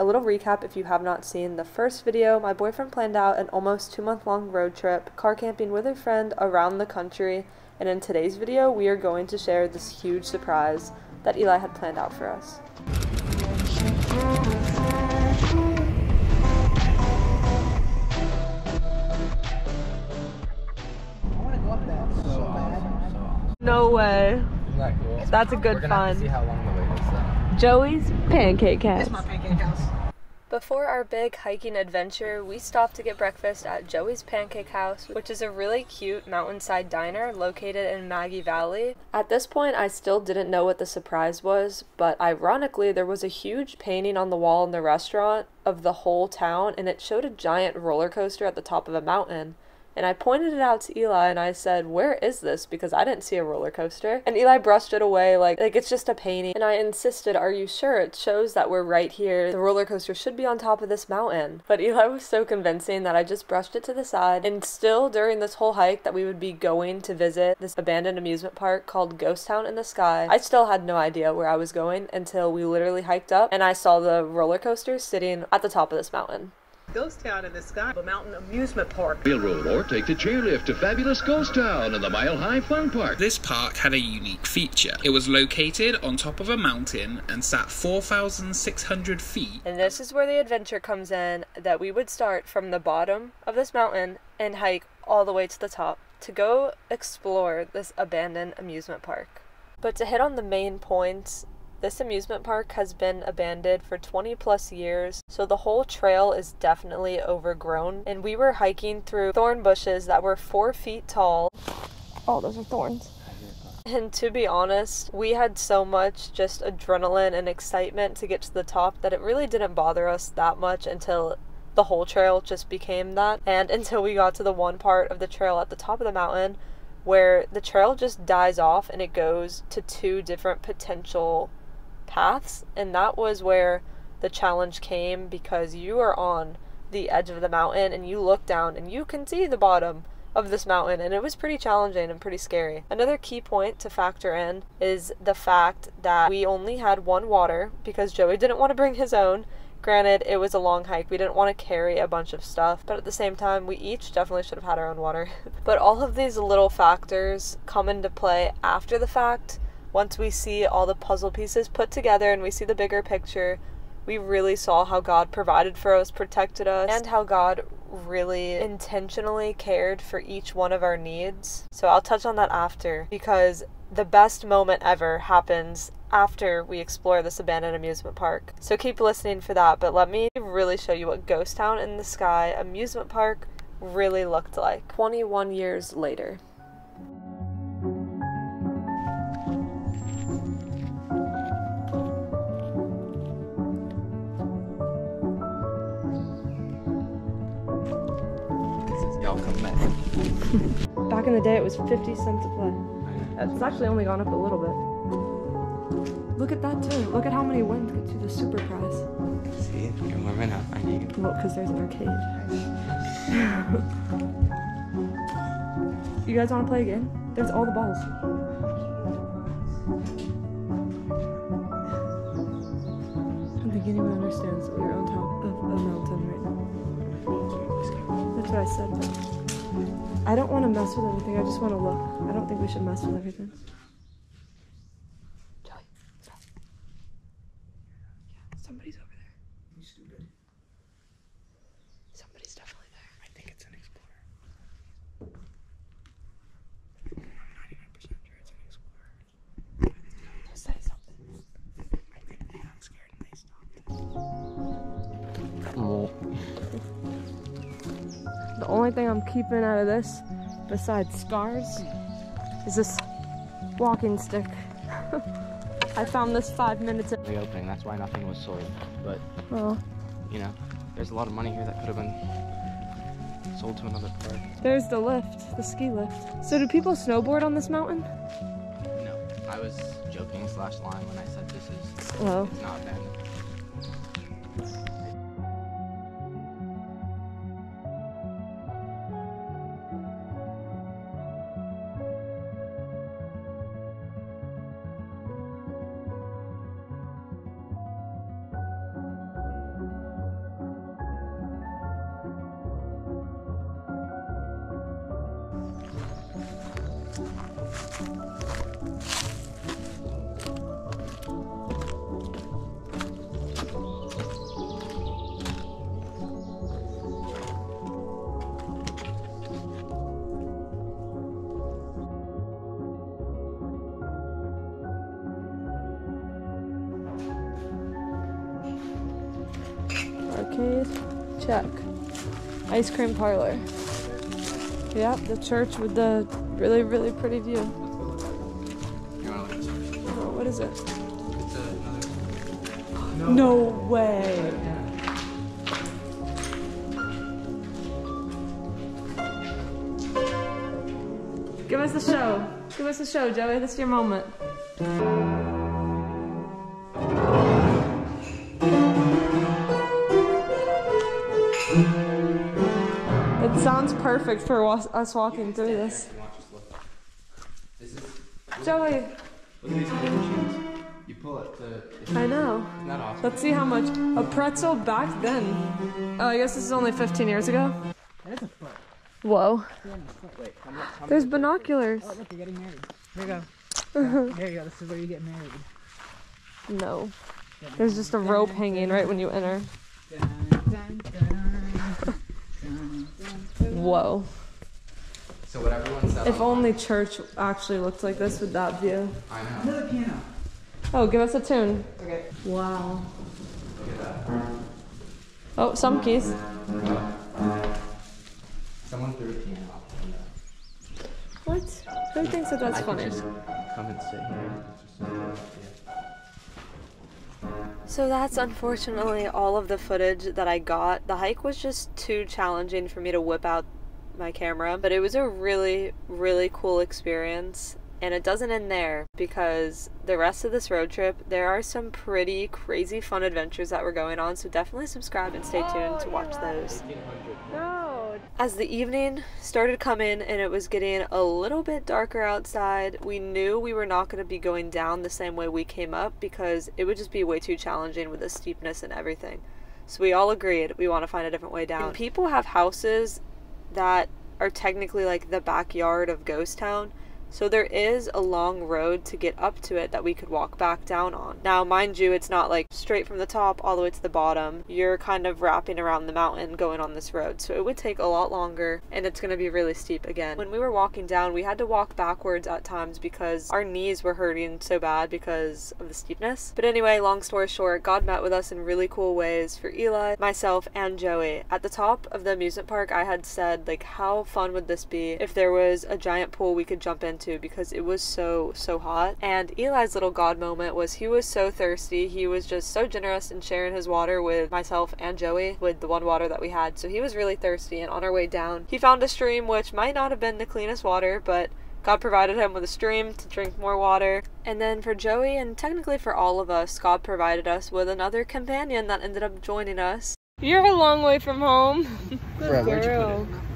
A little recap if you have not seen the first video, my boyfriend planned out an almost two month long road trip, car camping with a friend around the country, and in today's video, we are going to share this huge surprise that Eli had planned out for us. No way. Isn't that cool? That's a good We're gonna have to fun. See how long the wait is though. Joey's Pancake House. It's my pancake house. Before our big hiking adventure, we stopped to get breakfast at Joey's Pancake House, which is a really cute mountainside diner located in Maggie Valley. At this point, I still didn't know what the surprise was, but ironically, there was a huge painting on the wall in the restaurant of the whole town, and it showed a giant roller coaster at the top of a mountain. And I pointed it out to Eli and I said, Where is this? Because I didn't see a roller coaster. And Eli brushed it away like, like it's just a painting. And I insisted, Are you sure? It shows that we're right here. The roller coaster should be on top of this mountain. But Eli was so convincing that I just brushed it to the side. And still during this whole hike that we would be going to visit this abandoned amusement park called Ghost Town in the Sky, I still had no idea where I was going until we literally hiked up and I saw the roller coaster sitting at the top of this mountain. Ghost Town in the Sky, a mountain amusement park. Railroad or take the chairlift to fabulous Ghost Town and the Mile High Fun Park. This park had a unique feature. It was located on top of a mountain and sat 4,600 feet. And this is where the adventure comes in that we would start from the bottom of this mountain and hike all the way to the top to go explore this abandoned amusement park. But to hit on the main points, this amusement park has been abandoned for 20 plus years, so the whole trail is definitely overgrown. And we were hiking through thorn bushes that were four feet tall. Oh, those are thorns. And to be honest, we had so much just adrenaline and excitement to get to the top that it really didn't bother us that much until the whole trail just became that. And until we got to the one part of the trail at the top of the mountain where the trail just dies off and it goes to two different potential paths. And that was where the challenge came because you are on the edge of the mountain and you look down and you can see the bottom of this mountain and it was pretty challenging and pretty scary. Another key point to factor in is the fact that we only had one water because Joey didn't want to bring his own. Granted, it was a long hike. We didn't want to carry a bunch of stuff, but at the same time, we each definitely should have had our own water. but all of these little factors come into play after the fact. Once we see all the puzzle pieces put together and we see the bigger picture, we really saw how God provided for us, protected us, and how God really intentionally cared for each one of our needs. So I'll touch on that after because the best moment ever happens after we explore this abandoned amusement park. So keep listening for that, but let me really show you what Ghost Town in the Sky amusement park really looked like 21 years later. Back in the day, it was 50 cents a play. It's actually only gone up a little bit. Look at that too. Look at how many wins get you the super prize. See, you're warming up. I need Well, because there's an arcade. you guys want to play a game? There's all the balls. I don't think anyone understands that we're on top of a mountain right now. That's what I said. But I don't want to mess with everything. I just want to look. I don't think we should mess with everything. Keeping out of this, besides scars, is this walking stick. I found this five minutes ago. The opening, that's why nothing was sold. But, Oh, you know, there's a lot of money here that could have been sold to another park. there's the lift, the ski lift. So do people snowboard on this mountain? No, I was joking slash lying when I said this is Oh. it's not abandoned. Arcade, check. Ice cream parlor. Yep, the church with the really, really pretty view. Oh, what is it? No way. Give us a show. Give us a show, Joey. This is your moment. It sounds perfect for us walking through this. Watch us look. This is. Joey, Look at these machines. You pull it uh, to. I know. not awesome. Let's see how much. A pretzel back then. Oh, I guess this is only 15 years ago. That's a foot. Whoa. Wait, how much? How There's binoculars. Oh, look, you're getting married. Here you go. Yeah, there you go. This is where you get married. No. There's just a rope hanging right when you enter. Whoa. So what everyone said. If only church actually looked like this with that view. I know. Another piano. Oh, give us a tune. Okay. Wow. Look at that. Oh, some keys. Someone threw a piano out the window. What? Who thinks that that's I could funny? just come and sit here. It's just- yeah. So that's unfortunately all of the footage that I got. The hike was just too challenging for me to whip out my camera, but it was a really, really cool experience. And it doesn't end there because the rest of this road trip, there are some pretty crazy fun adventures that were going on. So definitely subscribe and stay tuned to watch oh, those. As the evening started coming and it was getting a little bit darker outside, we knew we were not going to be going down the same way we came up because it would just be way too challenging with the steepness and everything. So we all agreed we want to find a different way down. People have houses that are technically like the backyard of Ghost Town. So there is a long road to get up to it that we could walk back down on. Now, mind you, it's not like straight from the top all the way to the bottom. You're kind of wrapping around the mountain going on this road. So it would take a lot longer and it's going to be really steep again. When we were walking down, we had to walk backwards at times because our knees were hurting so bad because of the steepness. But anyway, long story short, God met with us in really cool ways for Eli, myself, and Joey. At the top of the amusement park, I had said, like, how fun would this be if there was a giant pool we could jump because it was so, so hot. And Eli's little God moment was he was so thirsty. He was just so generous in sharing his water with myself and Joey with the one water that we had. So he was really thirsty. And on our way down, he found a stream which might not have been the cleanest water, but God provided him with a stream to drink more water. And then for Joey, and technically for all of us, God provided us with another companion that ended up joining us. You're a long way from home. Bro, where'd you put it?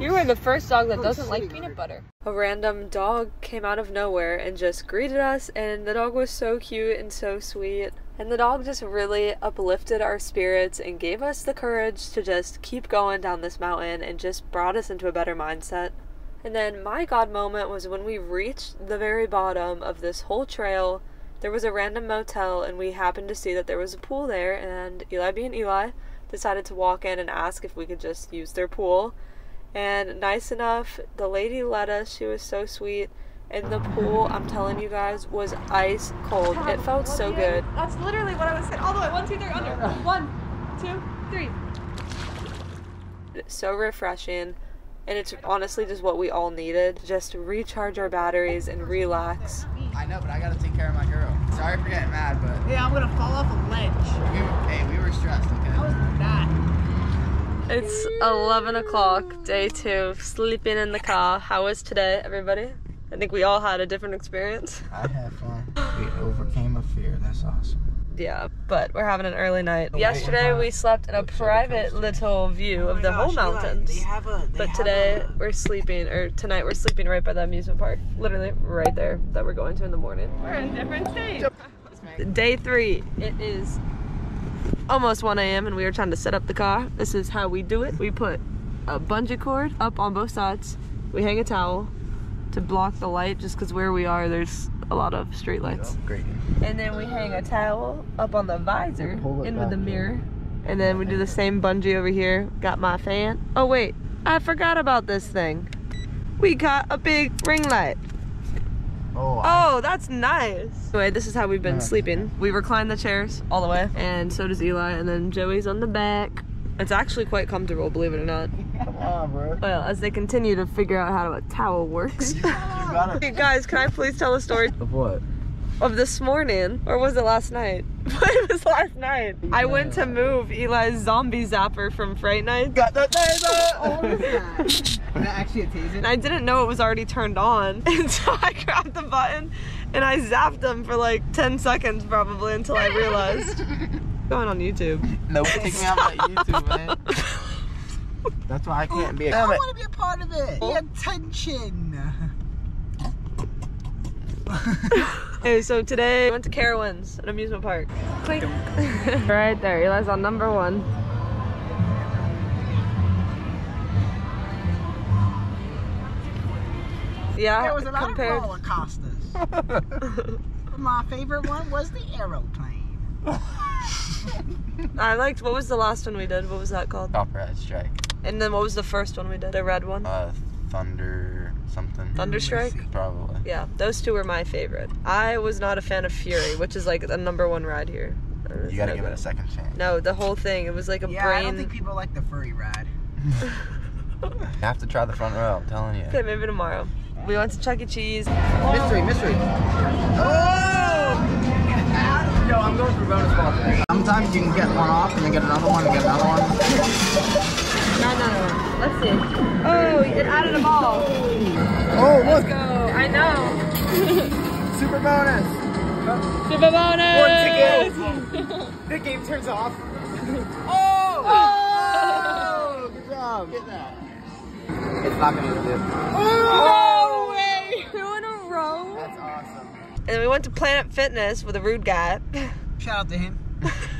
You were the first dog that oh, doesn't like peanut butter. A random dog came out of nowhere and just greeted us, and the dog was so cute and so sweet. And the dog just really uplifted our spirits and gave us the courage to just keep going down this mountain and just brought us into a better mindset. And then my God moment was when we reached the very bottom of this whole trail. There was a random motel, and we happened to see that there was a pool there. And Eli, being Eli, decided to walk in and ask if we could just use their pool. And nice enough, the lady let us. She was so sweet. And the pool, I'm telling you guys, was ice cold. It felt so good. That's literally what I was saying. All the way. One, two, three, under. One, two, three. So refreshing. And it's honestly just what we all needed. Just recharge our batteries and relax. I know, but I gotta take care of my girl. Sorry for getting mad, but Yeah, I'm gonna fall off a ledge. we were, hey, we were stressed, I was okay? that. It's 11 o'clock, day two, sleeping in the car. How was today, everybody? I think we all had a different experience. I had fun. We overcame a fear. That's awesome. Yeah, but we're having an early night. Oh, Yesterday we slept in a private little view of oh the whole mountains. But today we're sleeping, or tonight we're sleeping right by the amusement park. Literally right there that we're going to in the morning. We're in different states. Day three. It is almost 1 a.m. and we are trying to set up the car. This is how we do it. We put a bungee cord up on both sides. We hang a towel. to block the light just because where we are, there's a lot of street lights. Oh, great. And then we hang a towel up on the visor in with the mirror. And then we do the same bungee over here. Got my fan. Oh wait, I forgot about this thing. We got a big ring light. Oh, I- Oh, that's nice. Anyway, this is how we've been Yeah. sleeping. We recline the chairs all the way, and so does Eli, and then Joey's on the back. It's actually quite comfortable, believe it or not. come on, bro. Well, as they continue to figure out how a towel works. You gotta. Hey, guys, can I please tell a story Of what? Of this morning? Or was it last night? it was last night. I went to move Eli's zombie zapper from Fright Night. Got the taser. Oh, what is that? Is that actually a taser? And I didn't know it was already turned on. And so I grabbed the button and I zapped him for like 10 seconds probably until I realized. Going on YouTube. Nope. Take me out of that YouTube, man. That's why I can't be a. I want to be a part of it. The oh. attention. Okay, so today we went to Carowinds, an amusement park. Clink. right there, Eli's on number one. Yeah, There was a lot compared. of roller coasters. My favorite one was the aeroplane. I liked. What was the last one we did? What was that called? Copperhead strike. And then what was the first one we did? The red one. Uh, thunder something. Thunderstrike. Probably. Yeah, those two were my favorite. I was not a fan of Fury, which is like the number one ride here. You gotta give it a second chance. No, the whole thing. It was like a Yeah, I don't think people like the furry ride. You have to try the front row. I'm telling you. Okay, maybe tomorrow. We went to Chuck E. Cheese. Mystery, mystery. Oh! Yo, I'm going for bonus ball today. Sometimes you can get one off and then get another one and get another Oh, it added a ball. Oh, Let's go. I know. Super bonus. Super bonus. One ticket. The game turns off. Oh. oh! Oh! Good job. Get that. It's not gonna do. Oh. No way. Two in a row. That's awesome. And then we went to Planet Fitness with a rude guy. Shout out to him.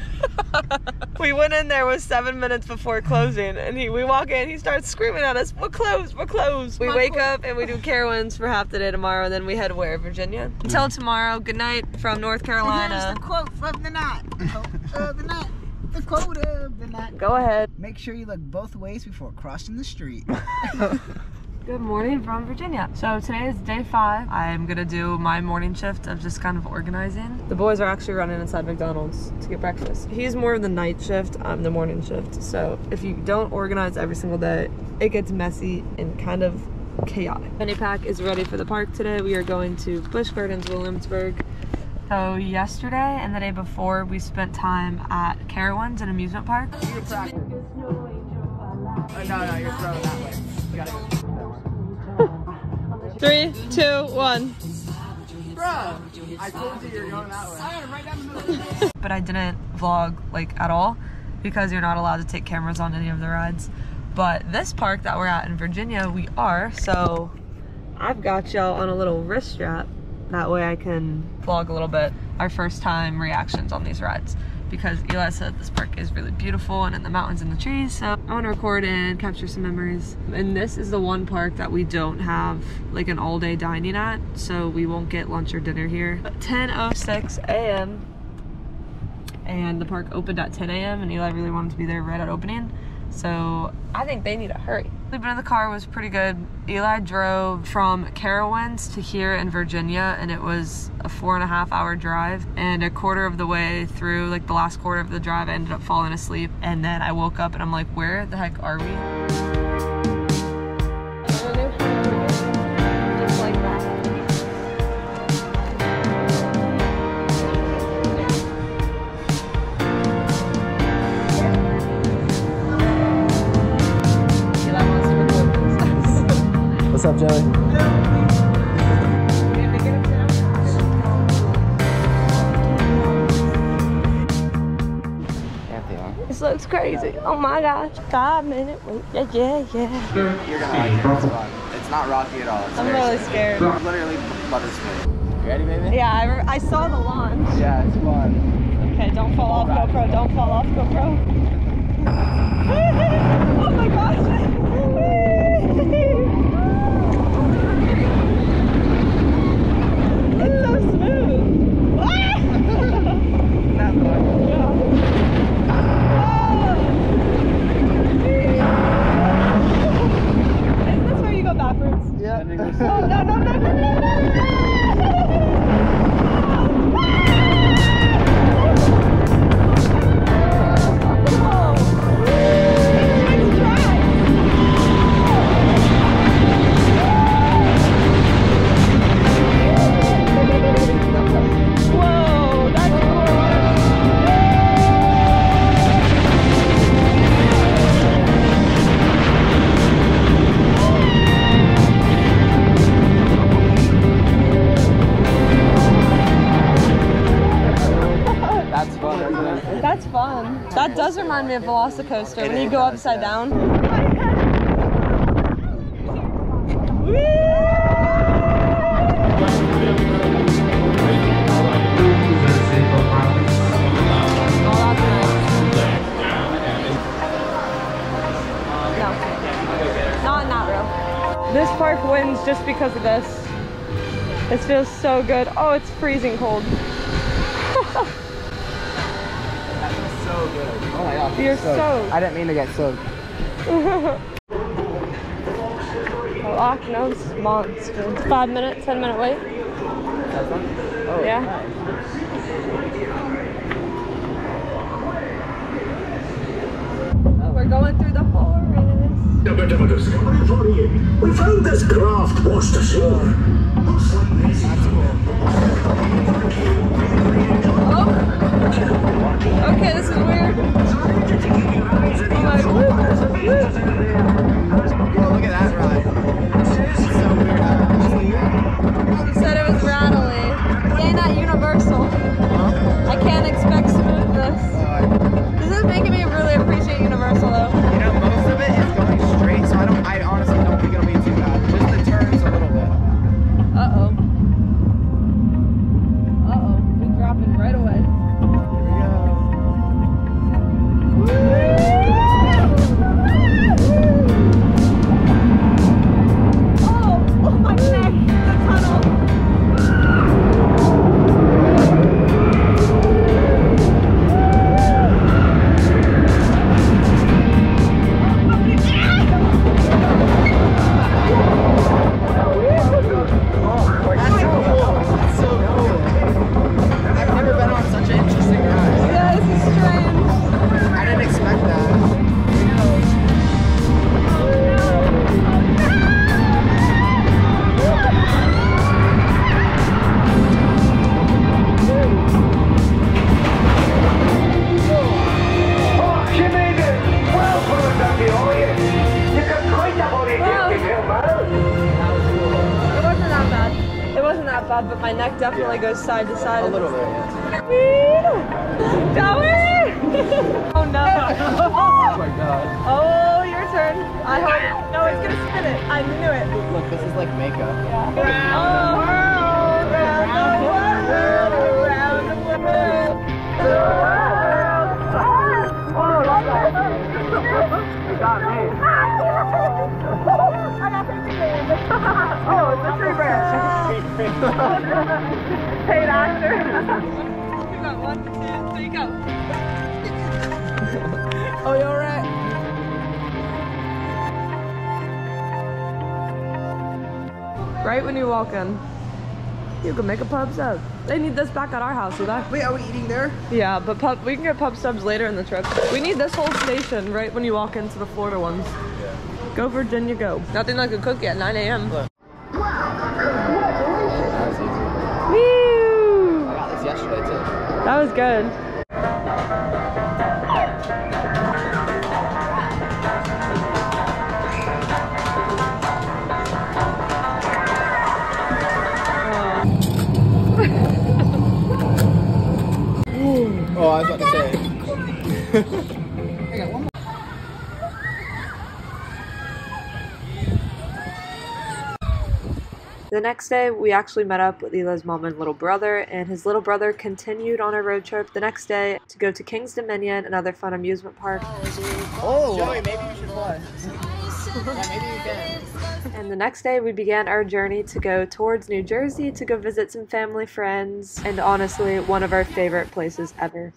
we went in there with seven minutes before closing, and he we walk in, he starts screaming at us, "We're closed, we're closed." We wake up and we do Carowinds for half the day tomorrow, and then we head where? Virginia. Until tomorrow. Good night from North Here's Carolina. the quote from the night. Quote of the night. The quote of the night. Go ahead. Make sure you look both ways before crossing the street. Good morning from Virginia. So today is day five. I'm gonna do my morning shift of just kind of organizing. The boys are actually running inside McDonald's to get breakfast. He's more of the night shift, I'm the morning shift. So if you don't organize every single day, it gets messy and kind of chaotic. Penny Pack is ready for the park today. We are going to Busch Gardens, Williamsburg. So yesterday and the day before, we spent time at Carowinds, an amusement park. Oh, no, no, you're throwing that way. You gotta go Three, two, one. Bro, I told you you're going that way. I am right down the middle. but I didn't vlog like at all because you're not allowed to take cameras on any of the rides. But this park that we're at in Virginia, we are. So I've got y'all on a little wrist strap. That way I can vlog a little bit our first time reactions on these rides. Because Eli said this park is really beautiful and in the mountains and the trees. So I want to record and capture some memories. And this is the one park that we don't have like an all day dining at. So we won't get lunch or dinner here. 10.06 a.m and the park opened at 10 a.m. and Eli really wanted to be there right at opening. So I think they need to hurry. Sleeping in the car was pretty good. Eli drove from Carowinds to here in Virginia and it was a four and a half hour drive. And a quarter of the way through, like the last quarter of the drive, I ended up falling asleep. And then I woke up and I'm like, where the heck are we? Up, Joey? This looks crazy. Oh my gosh. Five minute wait. Yeah, yeah, yeah. You're gonna like it. It's fun. It's not rocky at all. It's I'm really simple. scared. It's literally butter smooth. You ready, baby? Yeah, I, re- I saw the launch. Yeah, it's fun. Okay, don't fall off GoPro. Don't fall off GoPro. oh my gosh. Does remind me of Velocicoaster when you go upside down. No. Not that. This park wins just because of this. It feels so good. Oh, it's freezing cold. So good. Oh my gosh. You're soaked. soaked. I didn't mean to get soaked. Oh, Loch Ness monster. It's five minute, ten minute wait. Oh, Yeah. nice. Oh, we're going through the forest. A bit of a discovery for you. We found this craft washed ashore. Looks like this. Oh. Okay, this is weird. Oh my Oh, look Wow. you know, man. It wasn't that bad. It wasn't that bad, but my neck definitely goes side to side. A little bit, yeah. Joey! oh no. Oh my god. Oh, your turn. I hope. No, it's gonna spin it. I knew it. Look, this is like makeup. Oh, around the world, around the world. Got oh, me. Oh, it's a tree branch. Paid actor. we got one, two, three, go. Oh, you alright? Right when you walk in, you can make a pub sub. They need this back at our house, do they? Wait, are we eating there? Yeah, but pub, we can get pub subs later in the trip. We need this whole station right when you walk into the Florida ones. Go Virginia, go. Nothing like a cookie at 9 a.m. That was easy. Woo! I got this yesterday too. That was good. Oh, I was about to say. I got one more. The next day, we actually met up with Eli's mom and little brother, and his little brother continued on our road trip the next day to go to King's Dominion, another fun amusement park. Oh, Joey, maybe you should fly. yeah, maybe you can. And the next day, we began our journey to go towards New Jersey to go visit some family friends, and honestly, one of our favorite places ever.